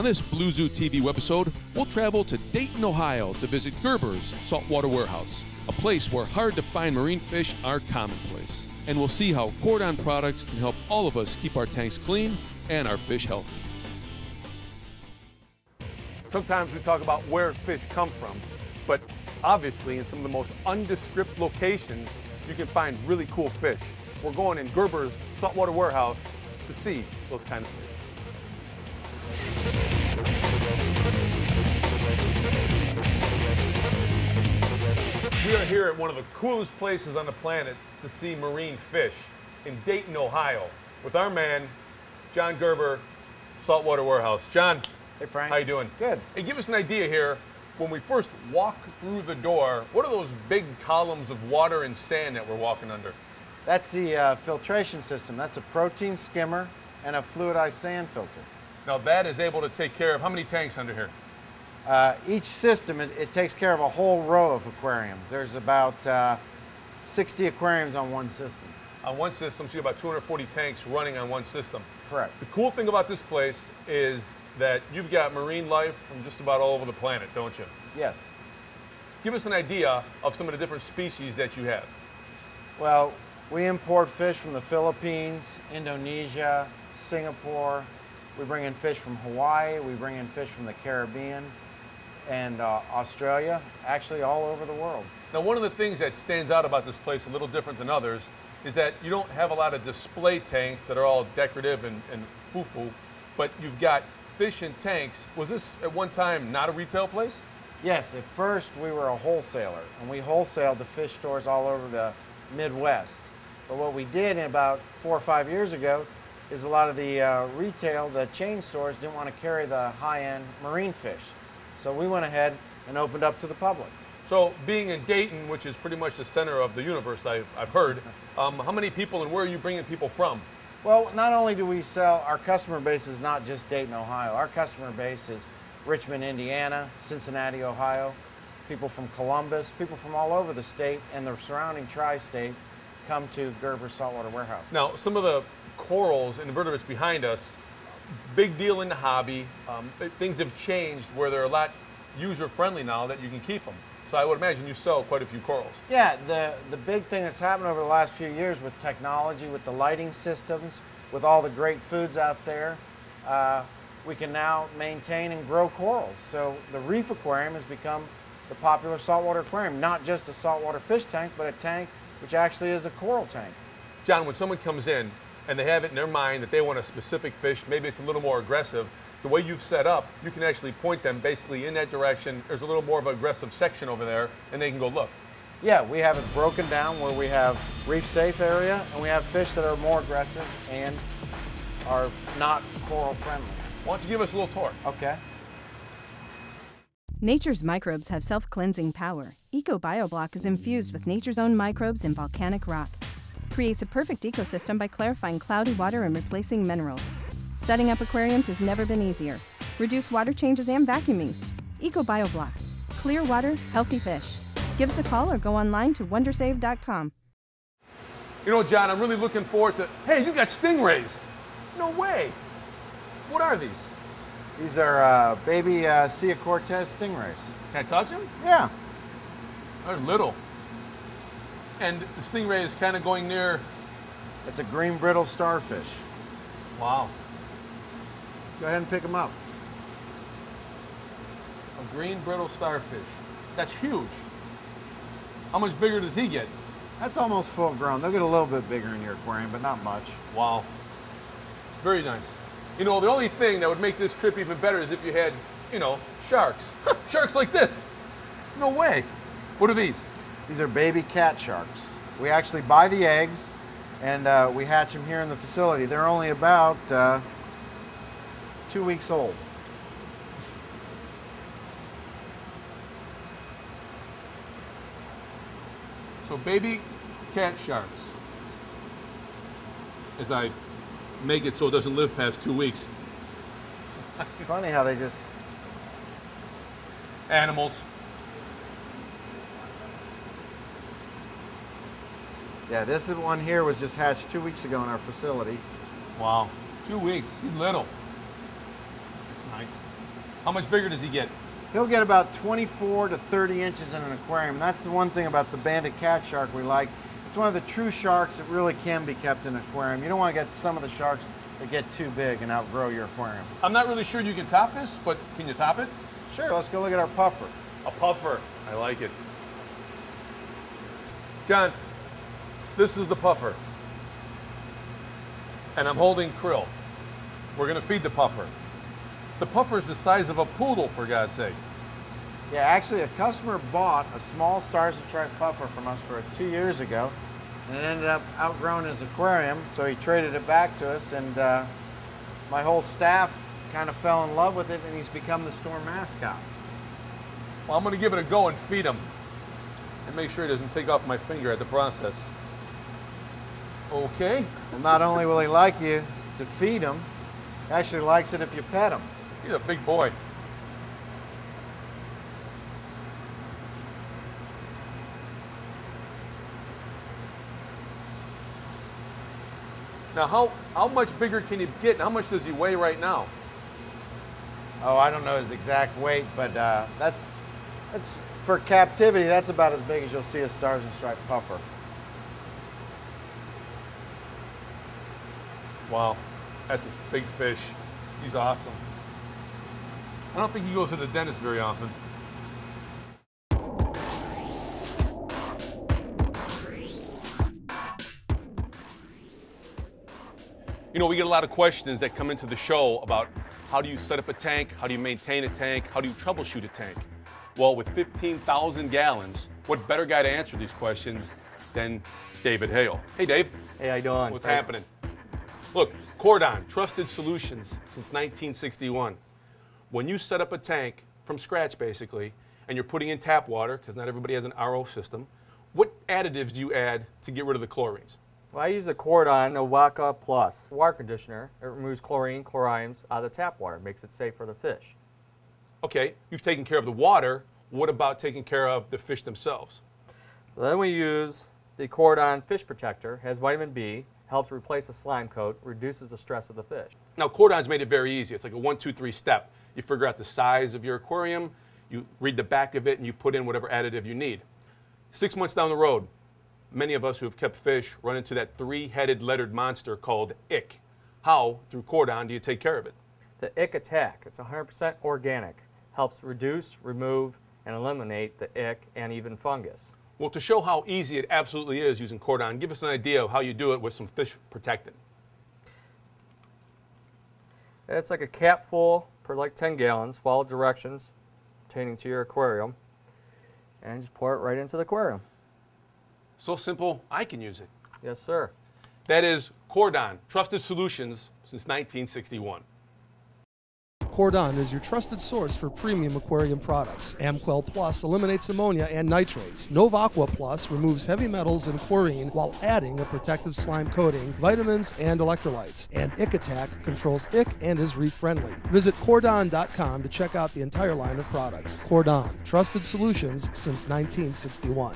On this Blue Zoo TV webisode, we'll travel to Dayton, Ohio to visit Gerber's Saltwater Warehouse, a place where hard to find marine fish are commonplace. And we'll see how Kordon products can help all of us keep our tanks clean and our fish healthy. Sometimes we talk about where fish come from, but obviously in some of the most undescript locations, you can find really cool fish. We're going in Gerber's saltwater warehouse to see those kind of fish. We are here at one of the coolest places on the planet to see marine fish in Dayton, Ohio, with our man, John Gerber, Saltwater Warehouse. John, Hey Frank. how you doing? Good. Hey, give us an idea here. When we first walk through the door, what are those big columns of water and sand that we're walking under? That's the uh, filtration system. That's a protein skimmer and a fluidized sand filter. Now that is able to take care of how many tanks under here? Uh, each system, it, it takes care of a whole row of aquariums. There's about uh, 60 aquariums on one system. On one system, so you have about 240 tanks running on one system. Correct. The cool thing about this place is that you've got marine life from just about all over the planet, don't you? Yes. Give us an idea of some of the different species that you have. Well, we import fish from the Philippines, Indonesia, Singapore. We bring in fish from Hawaii. We bring in fish from the Caribbean and uh, Australia, actually all over the world. Now, one of the things that stands out about this place a little different than others is that you don't have a lot of display tanks that are all decorative and, and foo-foo, but you've got fish in tanks. Was this at one time not a retail place? Yes, at first we were a wholesaler and we wholesaled to fish stores all over the Midwest. But what we did in about four or five years ago is a lot of the uh, retail, the chain stores didn't want to carry the high-end marine fish. So we went ahead and opened up to the public. So, being in Dayton, which is pretty much the center of the universe, I've, I've heard, um, how many people and where are you bringing people from? Well, not only do we sell, our customer base is not just Dayton, Ohio. Our customer base is Richmond, Indiana, Cincinnati, Ohio, people from Columbus, people from all over the state and the surrounding tri-state come to Gerber Saltwater Warehouse. Now, some of the corals and invertebrates behind us, big deal in the hobby. Um, things have changed where they're a lot user friendly now that you can keep them. So I would imagine you sell quite a few corals. Yeah, the, the big thing that's happened over the last few years with technology, with the lighting systems, with all the great foods out there, uh, we can now maintain and grow corals. So the reef aquarium has become the popular saltwater aquarium, not just a saltwater fish tank, but a tank which actually is a coral tank. John, when someone comes in and they have it in their mind that they want a specific fish, maybe it's a little more aggressive, the way you've set up, you can actually point them basically in that direction. There's a little more of an aggressive section over there, and they can go look. Yeah, we have it broken down where we have reef safe area and we have fish that are more aggressive and are not coral friendly. Why don't you give us a little tour? Okay. Nature's microbes have self cleansing power. EcoBioBlock is infused with nature's own microbes in volcanic rock. Creates a perfect ecosystem by clarifying cloudy water and replacing minerals. Setting up aquariums has never been easier. Reduce water changes and vacuumings. EcoBioBlock. Clear water, healthy fish. Give us a call or go online to wondersave.com. You know, John, I'm really looking forward to. Hey, you got stingrays! No way! What are these? These are uh, baby uh, Sea Cortez stingrays. Can I touch them? Yeah. They're little. And the stingray is kind of going near. It's a green brittle starfish. Wow. Go ahead and pick them up. A green brittle starfish. That's huge. How much bigger does he get? That's almost full grown. They'll get a little bit bigger in your aquarium, but not much. Wow. Very nice. You know, the only thing that would make this trip even better is if you had, you know, sharks. sharks like this. No way. What are these? These are baby cat sharks. We actually buy the eggs and uh, we hatch them here in the facility. They're only about uh, two weeks old. So baby cat sharks. As I make it so it doesn't live past two weeks. It's funny how they just Animals. Yeah, this one here was just hatched two weeks ago in our facility. Wow. Two weeks. He's little. That's nice. How much bigger does he get? He'll get about 24 to 30 inches in an aquarium. That's the one thing about the banded cat shark we like. It's one of the true sharks that really can be kept in an aquarium. You don't want to get some of the sharks that get too big and outgrow your aquarium. I'm not really sure you can top this, but can you top it? Sure, let's go look at our puffer. A puffer. I like it. John, this is the puffer. And I'm holding krill. We're going to feed the puffer. The puffer is the size of a poodle, for God's sake. Yeah, actually, a customer bought a small Stars and Stripes puffer from us for two years ago, and it ended up outgrowing his aquarium, so he traded it back to us, and uh, my whole staff kind of fell in love with it, and he's become the store mascot. Well, I'm going to give it a go and feed him. And make sure he doesn't take off my finger at the process. Okay. And not only will he like you to feed him, he actually likes it if you pet him. He's a big boy. Now, how, how much bigger can he get? How much does he weigh right now? Oh, I don't know his exact weight, but uh, that's, that's for captivity, that's about as big as you'll see a Stars and Stripes puffer. Wow, that's a big fish. He's awesome. I don't think he goes to the dentist very often. You know, we get a lot of questions that come into the show about how do you set up a tank, how do you maintain a tank, how do you troubleshoot a tank? Well, with 15,000 gallons, what better guy to answer these questions than David Hale? Hey, Dave. Hey, how you doing? What's Hey. happening? Look, Kordon, trusted solutions since 1961. When you set up a tank from scratch, basically, and you're putting in tap water, because not everybody has an RO system, what additives do you add to get rid of the chlorines? Well, I use the Kordon Novaqua Plus water conditioner. It removes chlorine, chlorines out of the tap water, makes it safe for the fish. Okay, you've taken care of the water. What about taking care of the fish themselves? Then we use the Kordon Fish Protector, has vitamin B, helps replace the slime coat, reduces the stress of the fish. Now, Kordon's made it very easy. It's like a one, two, three step. You figure out the size of your aquarium, you read the back of it, and you put in whatever additive you need. Six months down the road, many of us who have kept fish run into that three headed lettered monster called ick. How, through Kordon, do you take care of it? The ick attack, it's 100% organic, helps reduce, remove, and eliminate the ick and even fungus. Well, to show how easy it absolutely is using Kordon, give us an idea of how you do it with some fish protectant. It's like a cap full per like 10 gallons, follow directions pertaining to your aquarium, and just pour it right into the aquarium. So simple, I can use it. Yes, sir. That is Kordon, trusted solutions since 1961. Kordon is your trusted source for premium aquarium products. Amquel Plus eliminates ammonia and nitrates. Novaqua Plus removes heavy metals and chlorine while adding a protective slime coating, vitamins, and electrolytes. And Ick Attack controls ick and is reef friendly. Visit Kordon.com to check out the entire line of products. Kordon, trusted solutions since 1961.